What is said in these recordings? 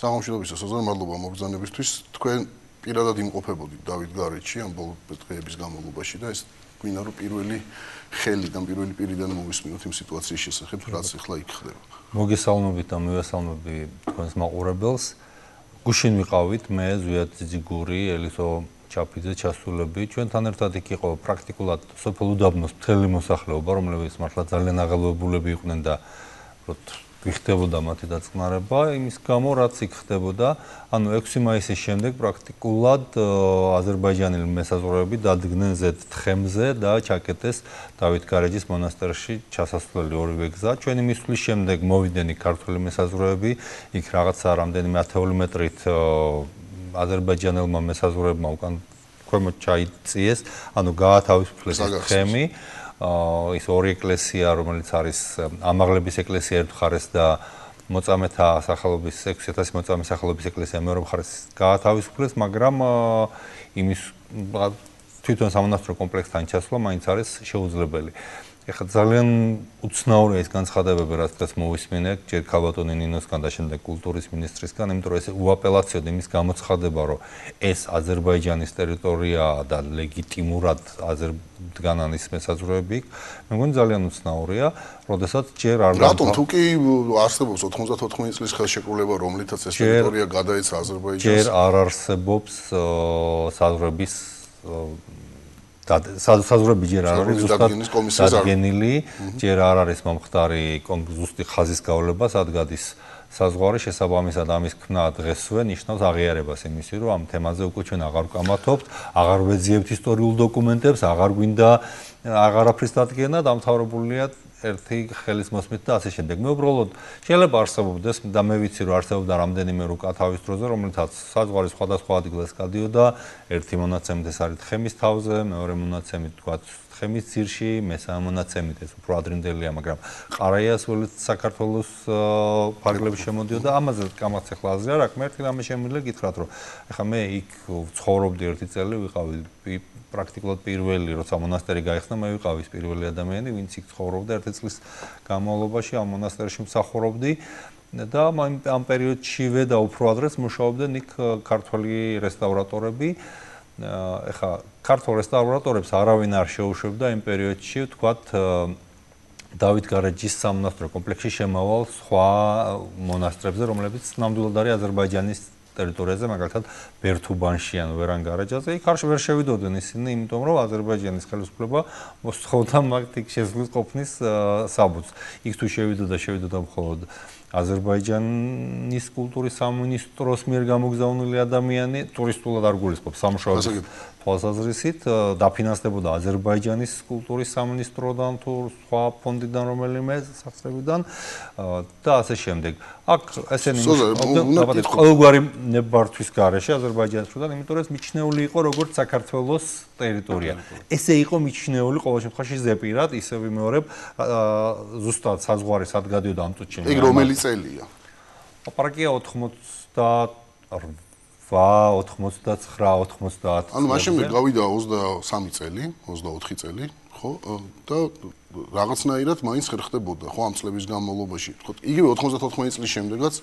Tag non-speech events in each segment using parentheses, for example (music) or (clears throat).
საღამოშიდობის საზოგადო მადლობა მოგზანებისთვის. თქვენ პირადად იმყოფებოდით დავით გარეჩი ამ ბოლო დღეების განმავლობაში და ეს გვინდა რომ პირველი ხელიდან პირველი პირიდან მოვისმინოთ იმ სიტუაციის შესახებ, რაც ახლა იქ ხდება. მოგესალმებით და მივესალმები თქვენს მაყურებელს. გუშინ ვიყავით მე ზვიად ძიგური, ელისო ჩაფიძე ჩასულები. ჩვენთან ერთად იქ იყო პრაქტიკულად სოფელ უდაბნოს მთელი მოსახლეობა, რომლებიც მართლა ძალიან აღელვებულები იყვნენ და უბრალოდ ვიხდებოდა მათი დაწყნარება იმის გამო რაც იქ ხდებოდა ანუ 6 მაისის შემდეგ პრაქტიკულად აზერბაიჯანელი მესაზღვრეები დადგნენ ზედ თხემზე და ჩაკეტეს დავით გარეჯის მონასტერში ჩასასვლელი ორივე გზა. ჩვენი მისვლის შემდეგ მოვიდნენ ქართული მესაზღვრეები იქ რაღაცა რამდენიმე 10 მეტრით აზერბაიჯანელმა მესაზღვრეებმა უკან ქვემოთ ჩაიწიეს ანუ გაათავისუფლეს თხემი ის ორი ეკლესია, რომელიც არის ამაღლების ეკლესია ერთ მხარეს და მოწამეთა სახელობის 6000 მოწამის სახელობის ეკლესია მეორე მხარეს გაათავისუფლეს, მაგრამ იმის თვითონ სამონასტრო კომპლექსთან ჩასვლა მაინც არის შეუძლებელი. ეხლა ძალიან უცნაურია ეს განცხადებები, რაც დღეს მოვისმინე, ჯერ ქალბატონი ნინოსგან და შემდეგ კულტურის ministrisგან, იმიტომ რომ ეს უაპელაციოდ იმის გამოცხადება, რომ ეს აზერბაიჯანის ტერიტორიაა და ლეგიტიმურად აზერბაიჯანის მესაზღვრეები, მე მგონი ძალიან უცნაურია, როდესაც ჯერ არ რატომ თუ კი არსებობს 94 წლის ხელშეკრულება, რომლითაც ეს ტერიტორია გადაეცა აზერბაიჯანს? ჯერ არ არსებობს საზღვრების საზღვრები ჯერ არ არის ზუსტად დადგენილი, ჯერ არ არის მომხდარი ზუსტი ხაზის გავლება, სადგადის საზღვარი შესაბამისად ამის ქნა დღესვე ნიშნავს აღიარებას იმისი, რომ ამ თემაზე უკვე ჩვენ აღარ ვკამათობთ, აღარ ვეძიებთ ისტორიულ დოკუმენტებს, აღარ გვინდა აღარაფრის დადგენა, დამთავრებულია ერთი ხელის მოსმით და ასე შემდეგ. მე უბრალოდ შეიძლება არსებობდეს და მე ვიცი რომ არსებობდა რამდენიმე რუკა თავის დროზე, რომელთაც საზღვარი სხვადასხვა ადგილას გადიოდა. ერთი მონაცემით ეს არის თხემის თავზე, მეორე მონაცემით თქვა თხემის ძირში, მესამე მონაცემით ეს უფრო ადრინდელია, მაგრამ ყარაიასველის საქართველოს ფარგლებში შემოდიოდა. ამაზე კამაც ახლა აზრი არ აქვს. მე ერთი რამე შემიძლია გითხრათ, რომ ეხლა მე იქ ცხოვრობდი ერთი წელი, ვიყავი პრაქტიკულად პირველი, როცა მონასტერი გაიხსნა, მე ვიყავი პირველი ადამიანი, ვინც იქ ცხოვრობდა ერთი წლის განმავლობაში ამ მონასტერში მსახურობდი და ამ პერიოდშივე და უფრო ადრეც მუშაობდნენ იქ ქართველი რესტავრატორები. ეხა ქართულ რესტავრატორებს არავინ არ შეუშვებდა იმ პერიოდში, ვთქვათ, დავით გარეჯის სამონასტრო კომპლექსში შემავალ სხვა მონასტრებზე, რომლებიც ნამდვილად არის აზერბაიჯანის ტერიტორიაზე, მაგალითად, ბერთუბანში ან ვერანგარაჯაზე, იქ არ ვერ შევიდოდნენ ისინი, იმიტომ რომ აზერბაიჯანის ხელისუფლება მოსთხოვდა მაგ იქ შესვლის ყოფნის საბუთს. იქ თუ შევიდოდა, შევიდოდა მხოლოდ აზერბაიჯანის კულტურის სამინისტროს მიერ გამოგზავნილი ადამიანი, ტურისტულად არ გულისხმობს სამშობლოს თვალსაზრისით დაფინანსდებოდა აზერბაიჯანის კულტურის სამინისტროდან თუ სხვა ფონდიდან რომელიმე სახსრებიდან და ასე შემდეგ. აქ ესენი მუშაობდნენ ყოველგვარი ნებართვის გარეშე აზერბაიჯანის მხრიდან, იმიტომ რომ ეს მიჩნეული იყო როგორც საქართველოს ტერიტორია. ესე იყო მიჩნეული ყოველ შემთხვევაში ზეპირად, ისე ვიმეორებ ზუსტად საზღვარი სად გადიოდა ამ წუთში. ეგ რომელი წელია? აპარაკია 88 89-90. ანუ მაშინ გავიდა 23 წელი, 24 წელი, ხო? და რაღაცნაირად მაინც ხერხდებოდა, ხო, ამ წლების განმავლობაში. ხო, იგივე 94 წლის შემდეგაც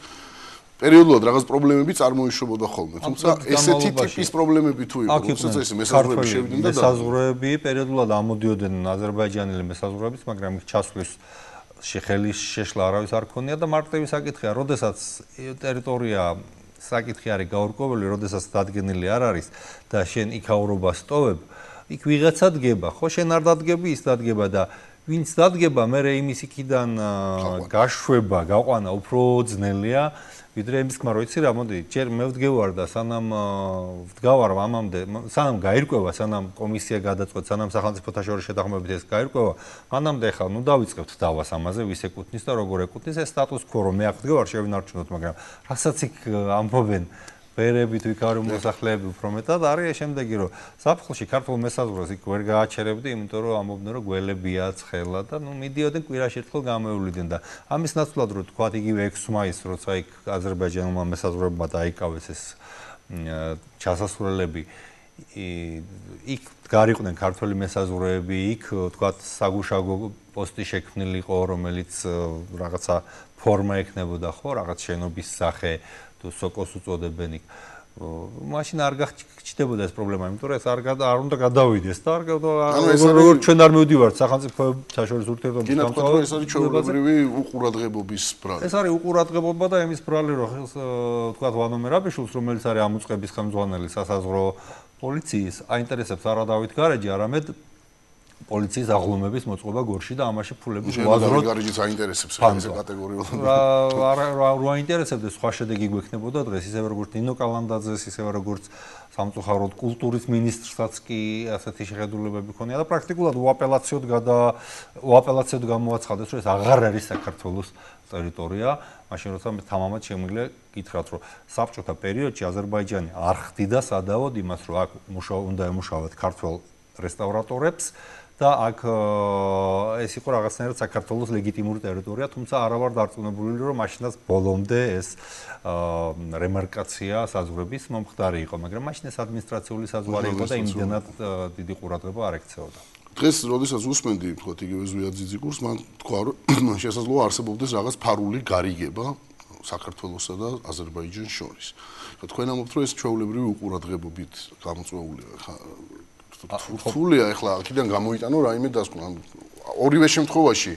პერიოდულად რაღაც პრობლემები წარმოიშვებოდა ხოლმე, თუმცა ესეთი ტიპის პრობლემები თუ იყო, როდესაც ეს მესაზღვრეები შევიდნენ და მესაზღვრეები პერიოდულად ამოდიოდნენ აზერბაიჯანელი მესაზღვრეებიც, მაგრამ იქ ჩასვლის შეხელის შეშლა არავის არ ქონია და მარტივი საკითხია, როდესაც ტერიტორია საკითხი არის გაურკვეველი, როდესაც დადგენილი არ არის და შენ იქაურობა სტოვებ, იქ ვიღაცა დგება, ხო? შენ არ დადგები, ის დადგება და ვინც დადგება, მე რე იმის იქიდან გაშვება, გაყვანა უფრო ძნელია. ვიდრე იმის ხმა რო იცი რა მოდი ჯერ მე ვდგევარ და სანამ ვდგავარ ამამდე სანამ გაირკვევა სანამ კომისია გადაწყვეტ სანამ სახელმწიფოთა შორის შეთანხმებით ეს გაირკვევა მანამდე ხა ნუ დავიწყებთ დავას ამაზე ვის ეკუთვნის და როგორ ეკუთვნის ეს სტატუს ქო რომ მე აქ ვდგევარ შევინარჩუნოთ მაგრამ რასაც იქ ამბობენ ვერებით ვიქარო მოსახლეები უფრო მეტად არის შემდეგი რომ საფხულში ქართულ მესაზღვრეს იქ ვერ გააჩერებდი იმიტომ რომ ამობდნენ რომ გველებია ცხელა და ნუ მიდიოდნენ კვირაში ერთხელ გამოვლიდნენ და ამის ნაცვლად რომ თქვა იგივე 6 მაისს როცა იქ აზერბაიჯანულმა მესაზღვრებმა დაიკავეს ეს ჩასასვლელები იქ გარიყვნენ ქართული მესაზღვრეები იქ თქვა საგუშაგო პოსტი შექმნილი იყო რომელიც რაღაცა ფორმა ექნებოდა ხო რაღაც შენობის სახე თუ სოკოს უწოდებენ იქ მაშინ არ გახჩდებოდა ეს პრობლემა, იმიტომ რომ ეს არ არ უნდა გადავიდეს და არ როგორ ჩვენ არ მივდივართ სახელმწიფო საშუალო ურთიერთობის გამწვავ ეს არის ჩვეულებრივი უყურადღებობის ბრალი. ეს არის უყურადღებობა და იმის ბრალი რომ თქვა ვანომერაბიშულს რომელიც არის ამუწყების ხელმძღვანელი სასაზღვრო პოლიციის აინტერესებს არა დავით გარეჯი, არამედ პოლიციის აღლუმების მოწყობა გორში და ამაში ფულები შევაზროთ. გარიჯიც აინტერესებს ეს კატეგორიულად. რა რა რა აინტერესებს სხვა შედეგი გვექნებოდა დღეს ისევე როგორც ნინო კალანდაძეს, ისევე როგორც სამწუხაროდ კულტურის მინისტრსაც კი ასეთი შეხედულებები ქონია და პრაქტიკულად უაპელაციოდ გადა უაპელაციოდ გამოაცხადეს, რომ ეს აღარ არის საქართველოს ტერიტორია. მაშინ როცა მე თამამად შემიძლია გითხრათ, რომ საბჭოთა პერიოდში აზერბაიჯანი არ ხდიდა სადავოდ იმას, რომ აქ მუშაობა უნდა ემუშავოთ ქართულ რესტავრატორებს და აქ ეს იყო რაღაცნაირად საქართველოს ლეგიტიმური ტერიტორია, თუმცა არა ვარ დარწმუნებული, რომ მაშინაც ბოლომდე ეს რემარკაცია საზღვრების მომხდარი იყო, მაგრამ მაშინ ეს ადმინისტრაციული საზღვარი იყო და იმდენად დიდი ყურადღება არ ექცეოდა. დღეს, როდესაც უსმენდი, თქო, იგივე ზვიაძიძიკურს, მან თქვა, რომ (clears throat) შესაძლოა არსებობდეს რაღაც ფარული გარიგება საქართველოსა და აზერბაიჯანს შორის. თქვენ ამბობთ, რომ ეს ჩვეულებრივი უყურადღებობით გამოწვეულია ხა რთულია ახლა აქედან გამოიტანო რაიმე დასკვნა ორივე შემთხვევაში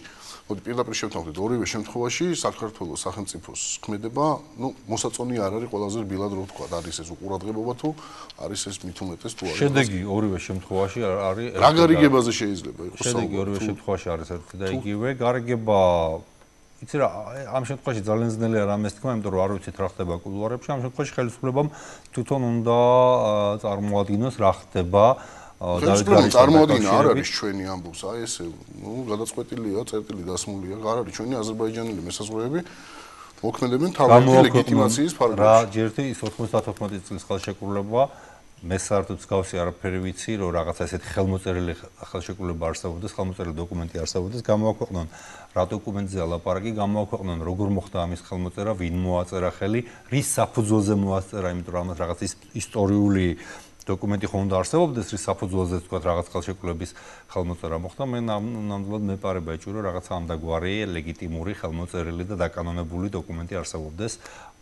მოდი პირდაპირ შევთანხმდით ორივე შემთხვევაში საქართველოს სახელმწიფოს ქმედება ნუ მოსაწონი არ არის ყველაზე რბილად რო ვთქვა არის ეს უყურადღებობა თუ არის ეს მithumetes თუ არის შედეგი ორივე შემთხვევაში არის რა გარიგებაზე შეიძლება იყოს? შედეგი ორივე შემთხვევაში არის ერთი და იგივე გარიგება იცი რა ამ შემთხვევაში ძალიან ძნელია რამეს თქვა იმიტომ რომ არ ვიცით რა ხდება კულუარებში. ამ შემთხვევაში ხელისუფლებამ თვითონ უნდა წარმოადგინოს რა ხდება. დავით გარეშე წარმოადგინა არ არის ჩვენი ამბობს აი ესე ნუ გადაწყვეტილია წერტილი დასმულია არ არის ჩვენი აზერბაიჯანელი მესაზღვრეები მოქმედებენ თავისი ლეგიტიმაციის ფარგლებში. რა ჯერთი ის 94 წლის ხელშეკრულება მე საერთოდ გავსი არაფერი ვიცი რომ რაღაცა ესეთი ხელმოწერილი ხელშეკრულება არსებობდეს ხელმოწერილი დოკუმენტი არსებობდეს გამოაქვეყნონ რა დოკუმენტზეა ლაპარაკი გამოაქვეყნონ როგორ მოხდა ამის ხელმოწერა ვინ მოაწერა ხელი რის საფუძველზე მოაწერა იმიტომ რომ რაღაც ისტორიული დოკუმენტი ხომ უნდა არსებობდეს რის საფუძველზე თქვა რაღაც ხელშეკრულების ხელმოწერა მოხდა. მე ნამდვილად მეპარება ეჭირო რაღაც ამდაგვარი ლეგიტიმური ხელმოწერილი და დაკანონებული დოკუმენტი არსებობდეს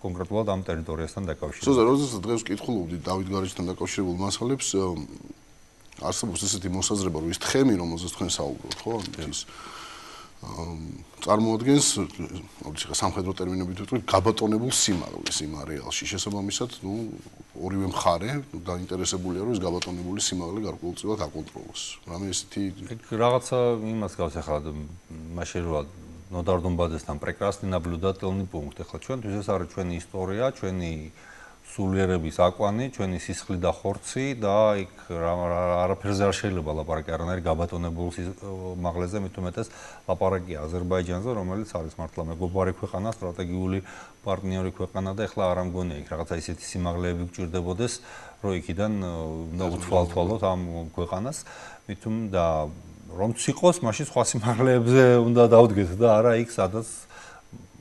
კონკრეტულად ამ ტერიტორიასთან დაკავშირებით. ზოგადად როდესაც დღეს ვკითხულობდი დავით გარეჯთან დაკავშირებულ მასალებს არსებობს ესეთი მოსაზრება რომ ის თხემი რომელზეც თქვენ საუბრობთ ხო? ის წარმოადგენს ოღონდ ხა სამხედრო ტერმინებით ვიტყვი გაბატონებულ სიმაღლეს იმ არეალში შესაბამისად ნუ ორივე მხარე დაინტერესებულია რომ ეს გაბატონებული სიმაღლე გარკვეულწილად აკონტროლოს. რამე ესეთი რაღაცა იმას გავს ახლა მაშინ რა ნოდარდონბაძესთან პრეკრასნი ნაბლუდატელნი პუნქტი ახლა ჩვენთვის ეს არის ჩვენი ისტორია ჩვენი სულიერების აკვანი, ჩვენი სისხლი და ხორცი და იქ არაფერზე არ შეიძლება ლაპარაკი არანაირი გაბატონებულ მაღლეზე, მით უმეტეს ლაპარაკი აზერბაიჯანზე, რომელიც არის მართლა მეგობარი ქვეყანა, სტრატეგიული პარტნიორი ქვეყანა და ეხლა არ ამგონია იქ რაღაცა ისეთი სიმაღლეები გჭირდებოდეს, რომ იქიდან უნდა უთვალთვალოთ ამ ქვეყანას, მით უმეტეს და რომც იყოს, მაშინ სხვა სიმაღლეებზე უნდა დაუდგეთ და არა იქ სადაც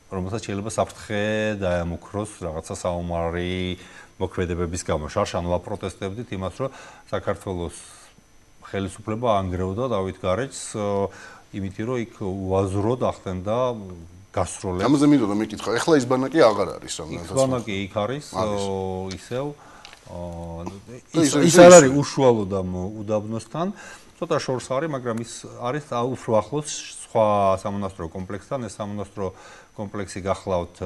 რომელსაც შეიძლება საფრთხე დაემუქროს რაღაცა საომარი მოქმედებების გამო. შარშან ვაპროტესტებდით იმას, რომ საქართველოს ხელისუფლება ანგრევდა დავით გარეჯს იმითი, რომ იქ უაზროდ ახდენდა გასროლებს. ამაზე მინდოდა მეკითხა, ეხლა ის ბანაკი აღარ არის რამდენადაც. ის ბანაკი იქ არის ისევ ის არ არის უშუალო და უდაბნოსთან. ცოტა შორს არის, მაგრამ ის არის უფრო ახლოს სხვა სამონასტრო კომპლექსთან, ეს სამონასტრო კომპლექსი გახლავთ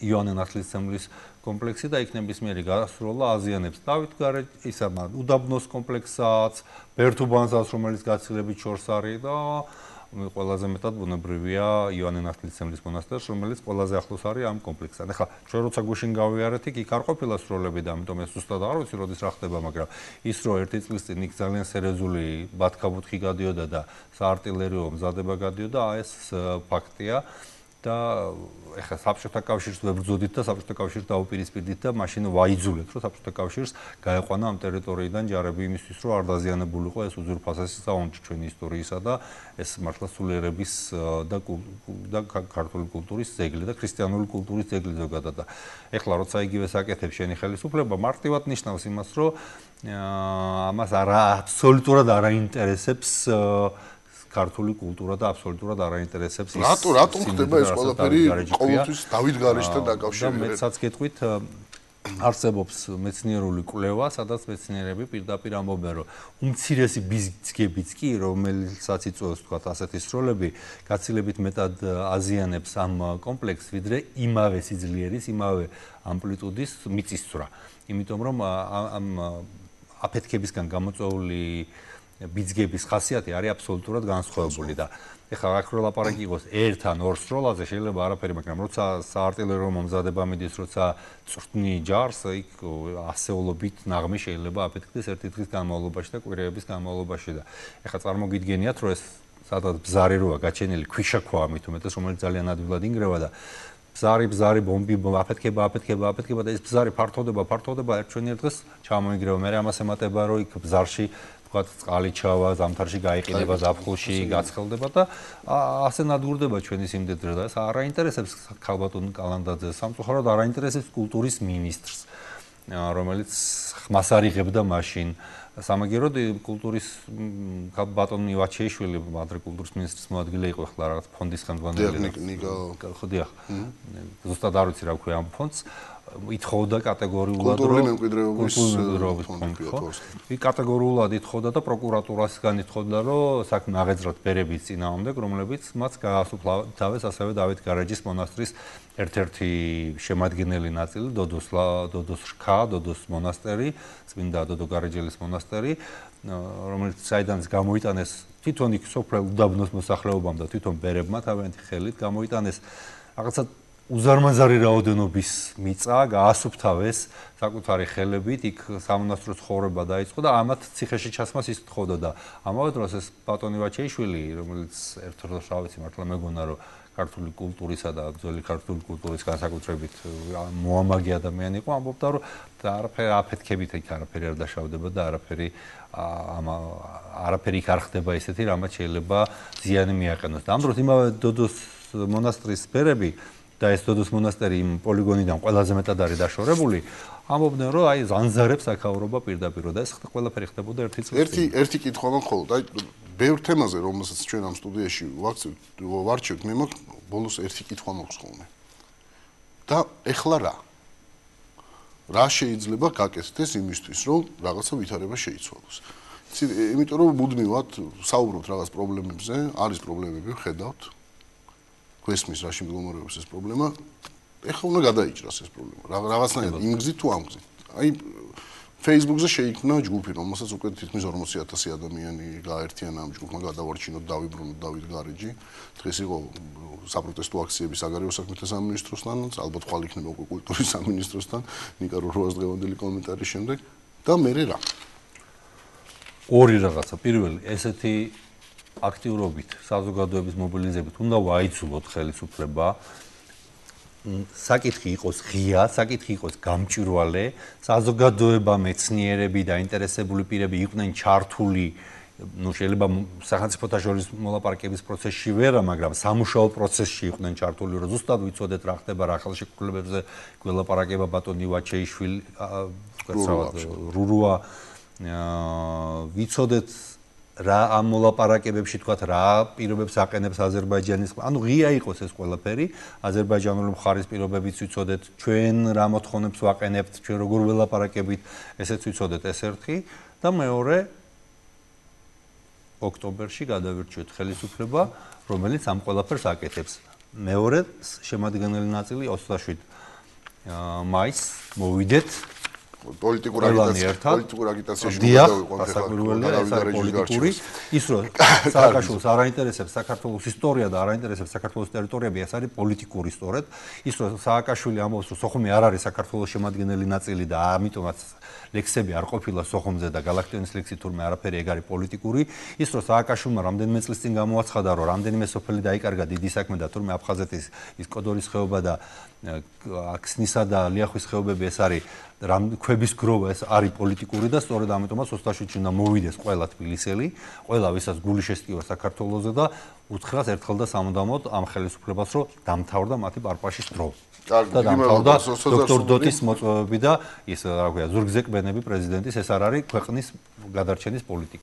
იონე ნათლისმცემლის კომპლექსი და იქ ნებისმიერი გასროლა აზიანებს. დავით გარე ისამა უდაბნოს კომპლექსსაც, ბერთუბანსაც, რომელიც გაცილებით შორს არის და ყველაზე მეტად ბუნებრივია იონე ნათლისმცემლის მონასტერს, რომელიც ყველაზე ახლოს არის ამ კომპლექსთან. ეხლა ჩვენ როცა გუშინ გავიარეთ, იქ არ ყოფილა სროლები და ამიტომ ეს უბრალოდ არ ვიცი, როდის რა ხდება, მაგრამ ის რო ერთი წლის წინ იქ ძალიან სერიოზული ბათქაბუთხი გადიოდა და საარტილერიო მზადება გადიოდა, ეს ფაქტია. და ეხლა საბჭოთა კავშირს ვებრძოდით და საბჭოთა კავშირს დაუპირისპირდით და მაშინ ვაიძულეთ რომ საბჭოთა კავშირს გაეყვანა ამ ტერიტორიიდან ჯარები იმისთვის რომ არ დაზიანებულიყო ეს უზურპაციის საუნჯი ჩვენი ისტორიისა და ეს მართლა სულიერების და და ქართული კულტურის ძეგლი და ქრისტიანული კულტურის ძეგლი ზოგადად და ეხლა როცა იგივე საკეთებს შენი ხელისუფლება მარტივად ნიშნავს იმას რომ ამას არა აბსოლუტურად არ აინტერესებს ქართული კულტურა და აბსოლუტურად არაინტერესებს ის რატო რატო ხდება ეს ყველაფერი ყოველთვის დავით გარეშთან დაკავშირებით და მეცაც გეტყვით არსებობს მეცნიერული კვლევა, სადაც მეცნიერები პირდაპირ ამბობენ, რომ უმცირესი ბიზნესებიც კი, რომელსაც იწვევს თქვა ასეთი სროლები, გაცილებით მეტად აზიანებს ამ კომპლექსს, ვიდრე იმავე სიძლიერის, იმავე ამპლიტუდის მიწისძვრა. იმიტომ რომ ამ აფეთქებისგან გამოწვეული ბიზნესების ხასიათი არის აბსოლუტურად განსხვავებული და ეხლა აქ რო ლაპარაკი იყოს ერთ ან ორ სროლაზე შეიძლება არაფერი, მაგრამ როცა საარტილერიო მომზადება მიდის, როცა წვრთნი ჯარს, იქ ასეულობით ნაღმი შეიძლება აფეთქდეს ერთი დღის განმავლობაში და კვირეების განმავლობაში და ეხლა წარმოგიდგენიათ, რომ ეს სადაც ბზარი როა გაჩენილი ქვიშაქვა ამით უმეტეს, რომელიც ძალიან ადვილად ინგრევა და ბზარი ბზარი ბომბი აფეთქება, აფეთქება, აფეთქება და ეს ბზარი ფართოვდება, ფართოვდება ერთ ჩვენიერ დღეს ჩამოინგრევა. მე ამას ემატება, რომ იქ ბზარში თქვა წყალი ჩავა, ზამთარში გაიყინება ზაფხულში, გაცხელდება და ასე ნადგურდება ჩვენი სიმდედრე და ეს არაინტერესებს ქალბატონ კალანდაძეს, სამწუხაროდ არაინტერესებს კულტურის ministrს, რომელიც ხმას არიღებდა მაშინ სამაგეროდ კულტურის ბატონი ვაჩეიშვილი მადრე კულტურის ministrs მოადგილე იყო ახლა რაღაც ფონდის ხელმძღვანელი. ხო დიახ. ზუსტად არ ვიცი რა ქვია ამ ფონდს. ითხოვდა კატეგორიულად რომ კულტურული ფონდი ხო? ი კატეგორიულად ითხოვდა და პროკურატურასგან ითხოვდა რომ საქმე აღეძრათ ბერების წინააღმდეგ, რომლებიც მათ გაასუფთავეს ასევე დავით გარეჯის მონასტრის ერთ-ერთი შემადგენელი ნაწილი დოდოს დოდოს რქა, დოდოს მონასტერი, წმინდა დოდო გარეჯელის მონასტერი, რომელიც საიდანაც გამოიტანეს თვითონ იქ სოფრელ უდაბნოს მოსახლეობამ და თვითონ ბერებმა თავიანთი ხელით გამოიტანეს რაღაცა უზარმაზარი რაოდენობის მიწა გაასუფთავეს საკუთარი ხელებით, იქ სამონასტრო ცხოვრება დაიწყო და ამათ ციხეში ჩასმას ის თხოვდა და ამავე დროს ეს ბატონი ვაჩეიშვილი, რომელიც ერთ-ერთ რა ვიცი მართლა მეგონა რომ ქართული კულტურისა და ძველი ქართული კულტურის განსაკუთრებით მოამაგე ადამიანი იყო, ამბობდა რომ და არაფერი აფეთქებით იქ არაფერი არ დაშავდება და არაფერი ამ არაფერი იქ არ ხდება ისეთი, რამაც შეიძლება ზიანი მიაყენოს. და ამ დროს იმავე დოდოს მონასტრის სფერები და ეს დოდოს მონასტერი იმ პოლიგონიდან ყველაზე მეტად არის დაშორებული, ამობდნენ რომ აი ზანზარებს აკავრობა პირდაპირ და ეს ყველაფერი ხდებოდა ერთი წელი. ერთი ერთი კითხვა მაქვს, აი ბევრ თემაზე რომელსაც ჩვენ ამ სტუდიაში ვარჩევთ, მე მაქვს ბოლოს ერთი კითხვა მაქვს ხოლმე. და ეხლა რა? რა შეიძლება გაკეთდეს იმისთვის, რომ რაღაცა ვითარება შეიცვალოს? იცი, იმიტომ რომ მუდმივად საუბრობთ რაღაც პრობლემებზე, არის პრობლემები, ხედავთ, გვესმის რაში მდგომარეობს ეს პრობლემა ეხლა უნდა გადაიჭრას ეს პრობლემა. რაღაცნაირად იმ გზით თუ ამ გზით აი Facebook-ზე შეიქმნა ჯგუფი რომელსაც უკვე თითქმის 40000 ადამიანი გააერთიანა ამ ჯგუფმა გადავარჩინოთ დავიბრუნოთ დავით გარეჯი. დღეს იყო საპროტესტო აქციები საგარეო საქმეთა სამინისტროსთან ალბათ ხვალ იქნება უკვე კულტურის სამინისტროსთან ნიკა როას დღევანდელი კომენტარის შემდეგ. და მე რა? ორი რაღაცა. პირველი ესეთი აქტიურობით, საზოგადოების მობილიზებით უნდა ვაიცულოთ ხელისუფლება. საკითხი იყოს ღია, საკითხი იყოს გამჭვირვალე, საზოგადოება, მეცნიერები და ინტერესებული პირები იყვნენ ჩართული. ну შეიძლება სახელმწიფოთა შორის მოლაპარაკების პროცესში ვერა, მაგრამ სამუშაო პროცესში იყვნენ ჩართული, რომ ზუსტად ვიცოდეთ რა ხდება რა ხელშეკრულებებზე, გველაპარაკება ბატონი ვაჩეიშვილი, რურუა, აა ვიცოდეთ რა ამ მოლაპარაკებებში თქვა რა პირობებს აყენებს აზერბაიჯანის ანუ ღია იყოს ეს ყველაფერი? აზერბაიჯანული მხარის პირობებიც ვიცოდეთ ჩვენ რა მოთხოვნებს ვაყენებთ ჩვენ როგორ ველაპარაკებით ესეც ვიცოდეთ ეს ერთი და მეორე ოქტომბერში გადავირჩიოთ ხელისუფლება რომელიც ამ ყველაფერს აკეთებს. მეორე შემადგენელი ნაწილი 27 მაისს მოვიდეთ პოლიტიკურ აგიტაციაში პოლიტიკურ აგიტაციაში გადავიყვანთ ახლა პოლიტიკური. ის რომ (laughs) სააკაშვილს არ აინტერესებს საქართველოს ისტორია და არ აინტერესებს საქართველოს ტერიტორიები ეს არის პოლიტიკური სწორედ ის რომ სააკაშვილი ამბობს რომ სოხუმი არ არის საქართველოს შემადგენელი ნაწილი და ამიტომაც ლექსები არ ყოფილა სოხუმზე და galaktionis ლექსი თურმე არაფერი ეგ არის პოლიტიკური. ის რომ სააკაშვილმა რამდენიმე წლის წინ გამოაცხადა რომ რამდენიმე სოფელი დაიკარგა დიდი საქმე და თურმე აფხაზეთის ის კოდორის ხეობა და აქსნისა და ლიახვის ხეობები ეს არის რამ ქვების გროვა ეს არის პოლიტიკური და სწორედ ამიტომაც 27-ში უნდა მოვიდეს ყველა თბილისელი, ყველა ვისაც გული შესტივა საქართველოსზე და უთხრას ერთხელ და სამუდამოდ ამ ხელისუფლებას რომ დამთავრდა მათი პარპაშის დრო. და დამთავრდა დოქტორ დოტის მოწვევები და ის რა ქვია ზურგზე კბენები პრეზიდენტის ეს არ არის ქვეყნის გადარჩენის პოლიტიკა.